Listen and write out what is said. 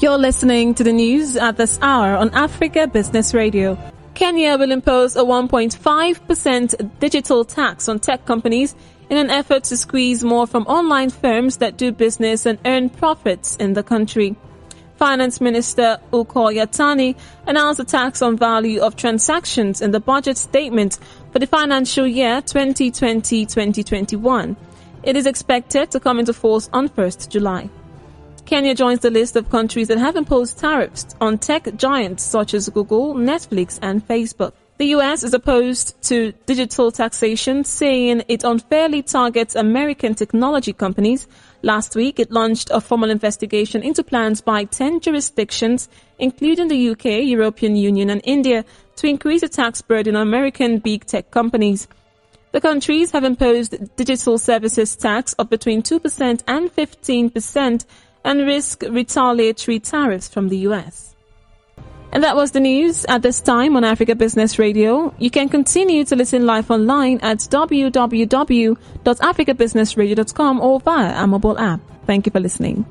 You're listening to the news at this hour on Africa Business Radio. Kenya will impose a 1.5% digital tax on tech companies in an effort to squeeze more from online firms that do business and earn profits in the country. Finance Minister Ukur Yatani announced a tax on value of transactions in the budget statement for the financial year 2020-2021. It is expected to come into force on 1st July. Kenya joins the list of countries that have imposed tariffs on tech giants such as Google, Netflix, and Facebook. The US is opposed to digital taxation, saying it unfairly targets American technology companies. Last week, it launched a formal investigation into plans by 10 jurisdictions, including the UK, European Union, and India, to increase the tax burden on American big tech companies. The countries have imposed digital services tax of between 2% and 15% and risk retaliatory tariffs from the US. And that was the news at this time on Africa Business Radio. You can continue to listen live online at www.africabusinessradio.com or via our mobile app. Thank you for listening.